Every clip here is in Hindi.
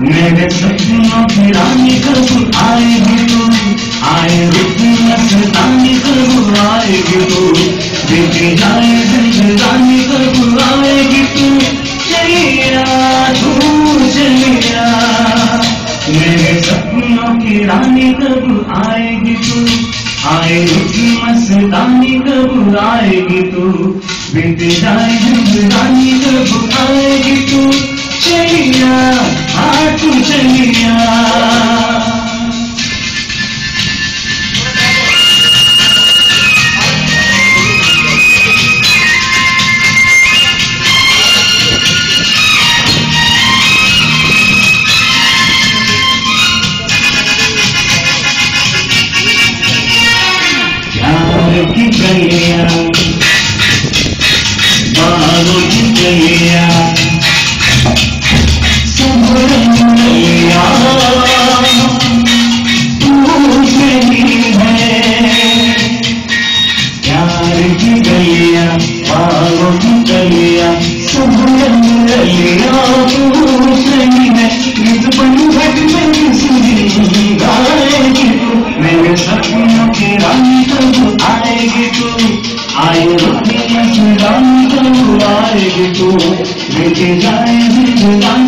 मेरे सपनों की रानी कब आएगी तू? आए रुक मस्तानी कब आएगी तू? बीती जाए जिंदगानी कब आएगी तू? चलिया तू चलिया। मेरे सपनों की रानी कब आएगी तू? आए रुक मस्तानी कब आएगी तू? बीती जाए कब में तू मेरे कब आएगी तू आए रुकने की आएगी तू लेके जाएगी जिंदगानी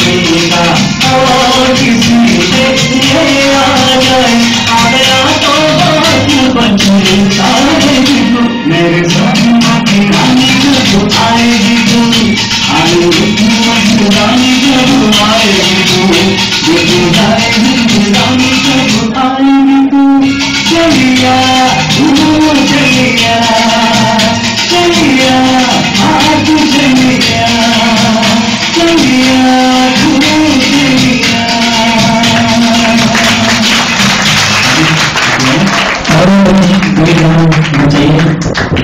देखा और किसी